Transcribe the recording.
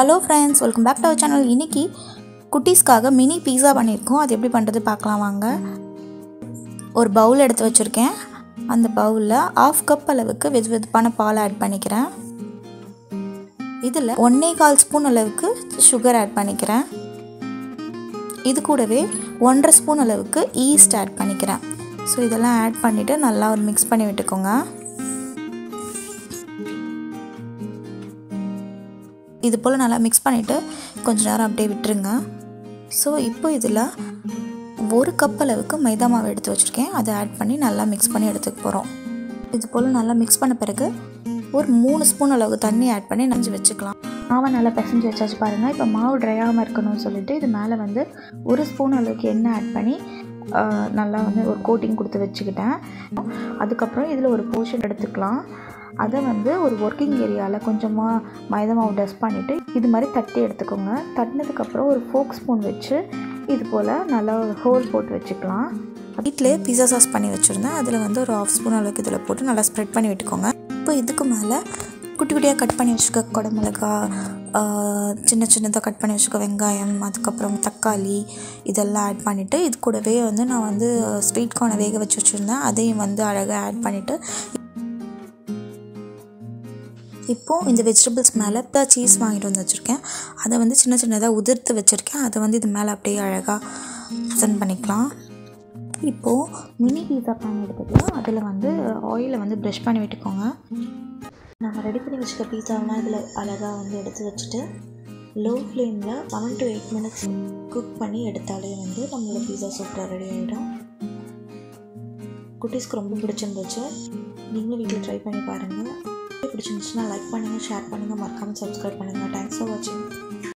Hello friends welcome back to our channel இன்னைக்கு குட்டீஸ்க்காக mini பீஸா பண்ணியிருக்கோம். அது எப்படி பண்ணுறது பார்க்கலாம் வாங்க. ஒரு பவுல் எடுத்து வச்சுருக்கேன். அந்த பவுலில் ஆஃப் கப் அளவுக்கு வெது வெதுப்பான பால் ஆட் பண்ணிக்கிறேன். இதில் ஒன்றே கால் ஸ்பூன் அளவுக்கு சுகர் ஆட் பண்ணிக்கிறேன். இது கூடவே ஒன்றரை ஸ்பூன் அளவுக்கு ஈஸ்ட் ஆட் பண்ணிக்கிறேன். ஸோ இதெல்லாம் ஆட் பண்ணிவிட்டு நல்லா ஒரு மிக்ஸ் பண்ணி விட்டுக்கோங்க. இது போல் நல்லா மிக்ஸ் பண்ணிவிட்டு கொஞ்ச நேரம் அப்படியே விட்டுருங்க. ஸோ இப்போ இதில் ஒரு கப் அளவுக்கு மைதா மாவு எடுத்து வச்சுருக்கேன். அதை ஆட் பண்ணி நல்லா மிக்ஸ் பண்ணி எடுத்துக்க போகிறோம் இது போல் நல்லா மிக்ஸ் பண்ண பிறகு ஒரு மூணு ஸ்பூன் அளவுக்கு தண்ணி ஆட் பண்ணி நஞ்சு வச்சுக்கலாம். மாவை நல்லா பிசைஞ்சு வச்சாச்சு பாருங்கள் இப்போ மாவு ட்ரை ஆகாமல் இருக்கணும்னு சொல்லிட்டு இது மேலே வந்து ஒரு ஸ்பூன் அளவுக்கு எண்ணெய் ஆட் பண்ணி நல்லா வந்து ஒரு கோட்டிங் கொடுத்து வச்சுக்கிட்டேன். அதுக்கப்புறம் இதில் ஒரு போர்ஷன் எடுத்துக்கலாம். அதை வந்து ஒரு ஒர்க்கிங் ஏரியாவில் கொஞ்சமாக மைதா மாவு டஸ்ட் பண்ணிவிட்டு இது மாதிரி தட்டி எடுத்துக்கோங்க. தட்டினதுக்கப்புறம் ஒரு ஃபோக் ஸ்பூன் வச்சு இது போல் நல்லா ஹோல் போட்டு வச்சுக்கலாம். வீட்டிலே பிஸா சாஸ் பண்ணி வச்சுருந்தேன். அதில் வந்து ஒரு ஆஃப் ஸ்பூன் அளவுக்கு இதில் போட்டு நல்லா ஸ்ப்ரெட் பண்ணி விட்டுக்கோங்க. இப்போ இதுக்கு மேலே குட்டி குட்டியாக கட் பண்ணி வச்சுக்க குடமிளகா சின்ன சின்னதாக கட் பண்ணி வச்சுக்க வெங்காயம் அதுக்கப்புறம் தக்காளி இதெல்லாம் ஆட் பண்ணிவிட்டு இது கூடவே வந்து நான் வந்து ஸ்வீட் கார்னை வேக வச்சு வச்சுருந்தேன். அதையும் வந்து அழகாக ஆட் பண்ணிவிட்டு இப்போது இந்த வெஜிடபிள்ஸ் மேலே இப்போ சீஸ் வாங்கிட்டு வந்து வச்சுருக்கேன். அதை வந்து சின்ன சின்னதாக உதிர்த்து வச்சுருக்கேன். அதை வந்து இது மேலே அப்படியே அழகாக சென்ட் பண்ணிக்கலாம். இப்போது மினி பீஸா பேன் எடுத்துக்கலாம். அதில் வந்து ஆயிலை வந்து ப்ரஷ் பண்ணி விட்டுக்கோங்க. நம்ம ரெடி பண்ணி வச்சுக்க பீஸாவெலாம் இதில் அழகாக வந்து எடுத்து வச்சுட்டு லோ ஃப்ளேமில் seven to eight minutes cook பண்ணி எடுத்தாலே வந்து நம்மளோட பீஸா சூப்பராக ரெடி ஆகிடும் குட்டீஸ்க்கு ரொம்ப பிடிச்சிருந்துச்சு. நீங்களும் வீட்டில் ட்ரை பண்ணி பாருங்கள் பிடிச்சிருந்துச்சுன்னா லைக் பண்ணுங்கள் ஷேர் பண்ணுங்கள் மறக்காமல் சப்ஸ்கிரைப் பண்ணுங்கள் தேங்க்ஸ் ஃபார் வாட்சிங்